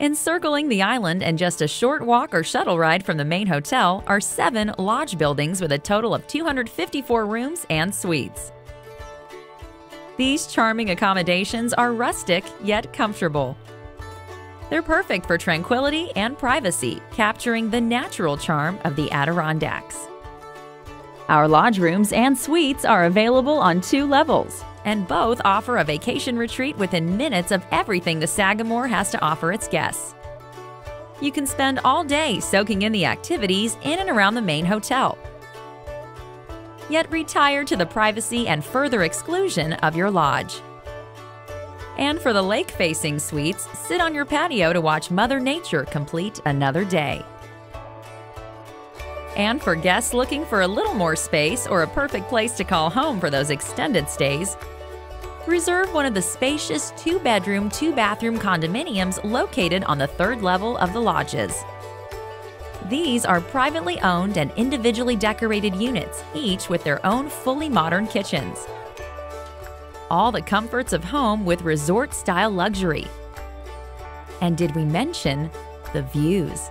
Encircling the island and just a short walk or shuttle ride from the main hotel are seven lodge buildings with a total of 254 rooms and suites. These charming accommodations are rustic yet comfortable. They're perfect for tranquility and privacy, capturing the natural charm of the Adirondacks. Our lodge rooms and suites are available on two levels, and both offer a vacation retreat within minutes of everything the Sagamore has to offer its guests. You can spend all day soaking in the activities in and around the main hotel, yet retire to the privacy and further exclusion of your lodge. And for the lake facing suites, sit on your patio to watch Mother Nature complete another day. And for guests looking for a little more space or a perfect place to call home for those extended stays, reserve one of the spacious two bedroom, two bathroom condominiums located on the third level of the lodges. These are privately owned and individually decorated units, each with their own fully modern kitchens. All the comforts of home with resort style luxury. And did we mention the views?